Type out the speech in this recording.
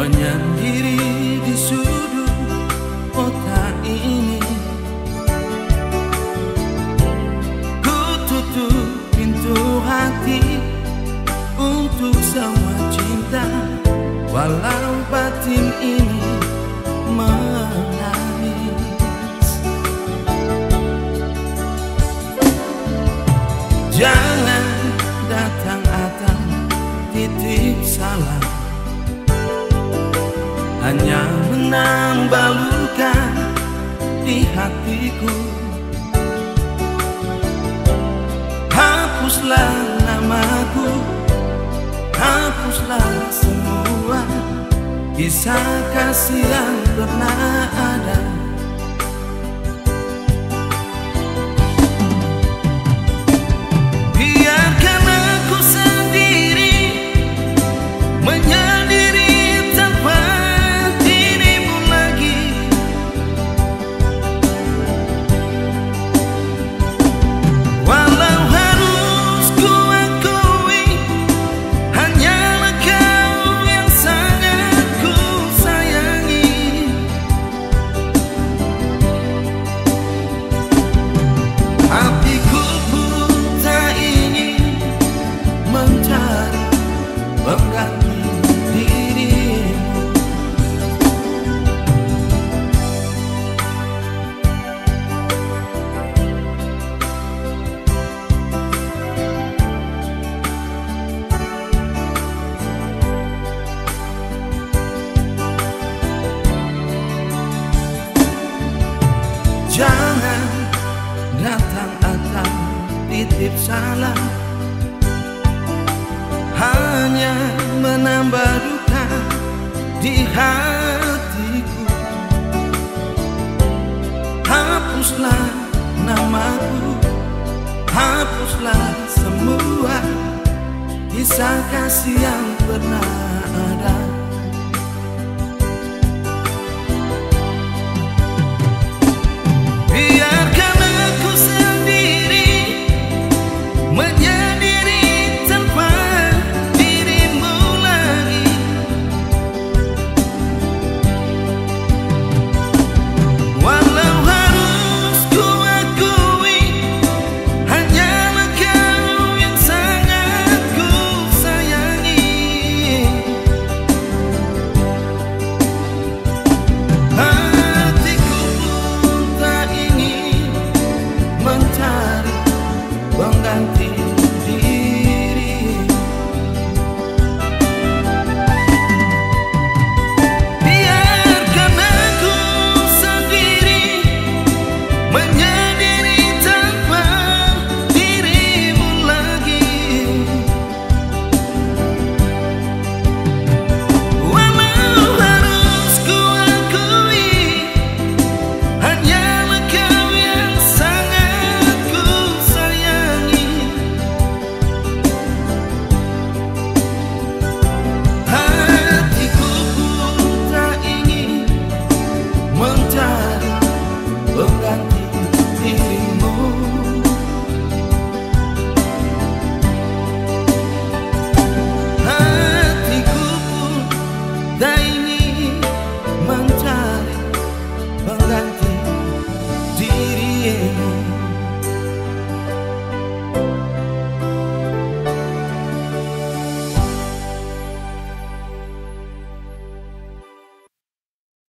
menyendiri di sudut kota ini. Ku tutup pintu hati untuk semua cinta walau batin ini menangis. Jangan datang atau titip salam. Hanya menambah luka di hatiku. Hapuslah namaku Hapuslah semua Kisah kasih yang pernah Jangan datang-datang titip salam. Hanya menambah duka di hatiku. Hapuslah namaku Hapuslah semua kisah kasih yang pernah ada